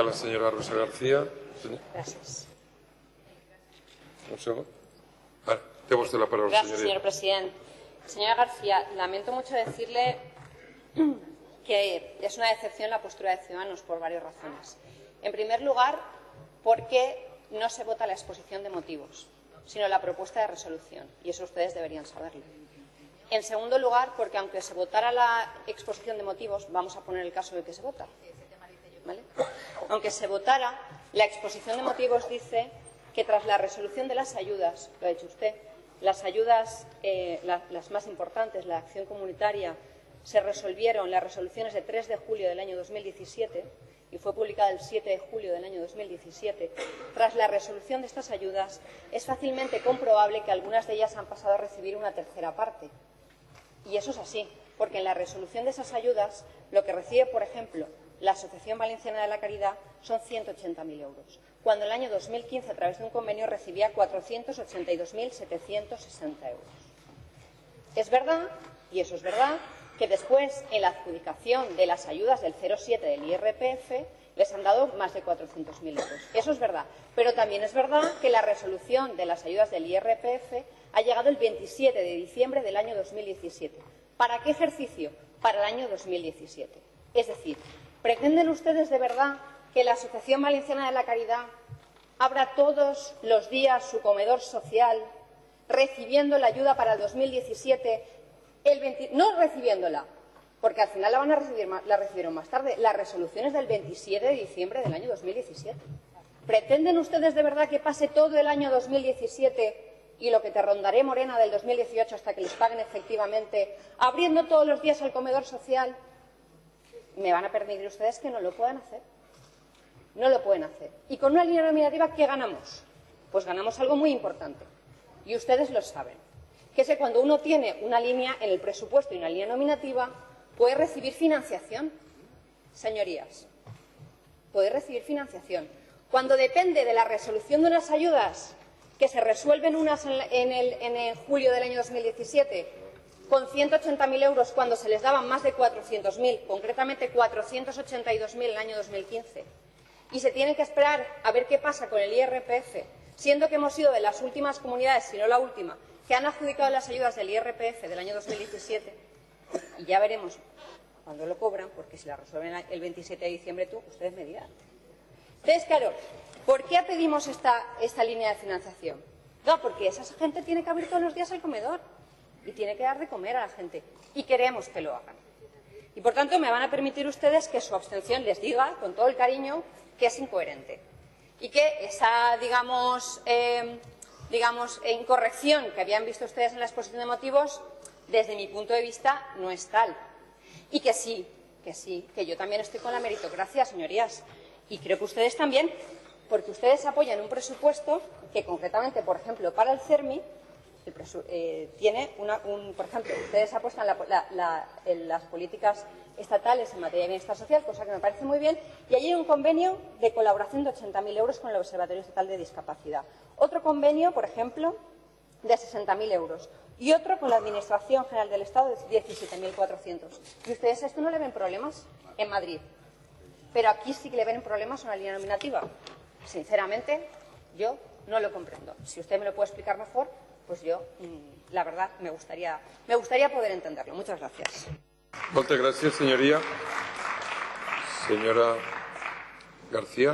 A la señora Rosa García. Gràcies. Un. Vale, la Gracias, señoría. señor presidente. Señora García, lamento mucho decirle que es una decepción la postura de Ciudadanos por varias razones. En primer lugar, porque no se vota la exposición de motivos, sino la propuesta de resolución, y eso ustedes deberían saberlo. En segundo lugar, porque aunque se votara la exposición de motivos, vamos a poner el caso de que se vota, ¿vale? Aunque se votara, la exposición de motivos dice que tras la resolución de las ayudas, lo ha dicho usted, las ayudas, eh, la- las más importantes, la acción comunitaria, se resolvieron las resoluciones de 3 de julio del año 2017 y fue publicada el 7 de julio del año 2017. Tras la resolución de estas ayudas, es fácilmente comprobable que algunas de ellas han pasado a recibir una tercera parte. Y eso es así, porque en la resolución de esas ayudas, lo que recibe, por ejemplo, la Asociación Valenciana de la Caridad son 180.000 euros, cuando en el año 2015, a través de un convenio, recibía 482.760 euros. Es verdad, y eso es verdad, que después, en la adjudicación de las ayudas del 07 del IRPF, les han dado más de 400.000 euros. Eso es verdad. Pero también es verdad que la resolución de las ayudas del IRPF ha llegado el 27 de diciembre del año 2017. ¿Para qué ejercicio? Para el año 2017. Es decir, ¿pretenden ustedes de verdad que la Asociación Valenciana de la Caridad abra todos los días su comedor social recibiendo la ayuda para el 2017, el 20 no recibiéndola, porque al final la van a recibir la recibieron más tarde, las resoluciones del 27 de diciembre del año 2017. ¿Pretenden ustedes de verdad que pase todo el año 2017 y lo que te rondaré Morena del 2018 hasta que les paguen efectivamente, abriendo todos los días el comedor social? Me van a permitir ustedes que no lo puedan hacer. No lo pueden hacer. Y con una línea nominativa, ¿qué ganamos? Pues ganamos algo muy importante. Y ustedes lo saben. Que es que cuando uno tiene una línea en el presupuesto y una línea nominativa, puede recibir financiación. Señorías, puede recibir financiación. Cuando depende de la resolución de unas ayudas que se resuelven unas en, el, en el julio del año 2017 con 180.000 euros cuando se les daban más de 400.000, concretamente 482.000 en el año 2015, y se tiene que esperar a ver qué pasa con el IRPF, siendo que hemos sido de las últimas comunidades, si no la última, que han adjudicado las ayudas del IRPF del año 2017, y ya veremos cuándo lo cobran, porque si la resuelven el 27 de diciembre tú, ustedes me dirán. Entonces, claro, ¿por qué pedimos esta, esta línea de financiación? No, porque esa gente tiene que abrir todos los días el comedor y tiene que dar de comer a la gente. Y queremos que lo hagan. Y, por tanto, me van a permitir ustedes que su abstención les diga, con todo el cariño, que es incoherente. Y que esa, digamos, eh, digamos, incorrección que habían visto ustedes en la exposición de motivos, desde mi punto de vista, no es tal. Y que sí, que sí, que yo también estoy con la meritocracia, señorías. Y creo que ustedes también, porque ustedes apoyan un presupuesto que, concretamente, por ejemplo, para el CERMI, presu- eh, tiene una, un, por ejemplo, ustedes apuestan la, en las políticas estatales en materia de bienestar social, cosa que me parece muy bien, y allí hay un convenio de colaboración de 80.000 euros con el Observatorio Estatal de Discapacidad. Otro convenio, por ejemplo, de 60.000 euros y otro con la Administración General del Estado de 17.400. ¿Y ustedes esto no le ven problemas en Madrid? Pero aquí sí que le ven problemas a una línea nominativa. Sinceramente, yo no lo comprendo. Si usted me lo puede explicar mejor, pues yo, mm, la verdad, me gustaría, me gustaría poder entenderlo. Muchas gracias. Moltes gràcies, senyoria. Senyora García.